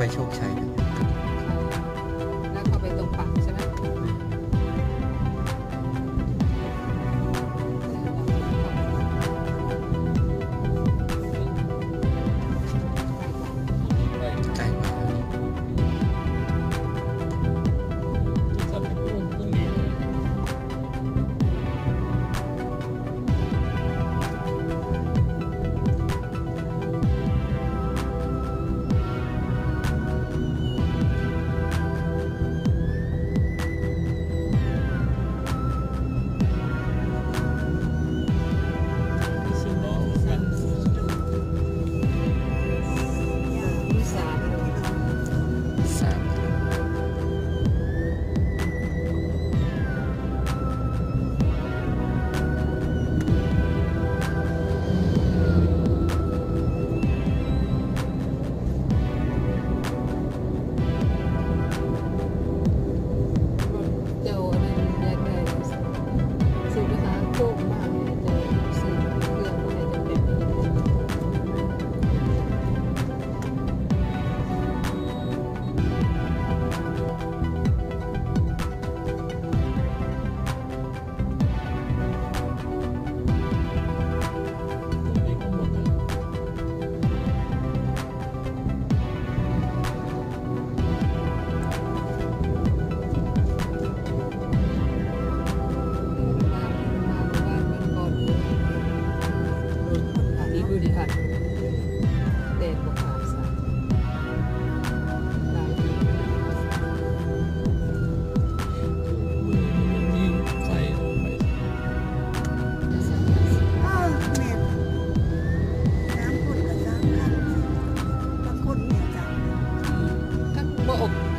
បីឈោកឆៃ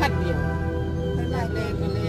พัดเดียวไม่ได้แรงเลย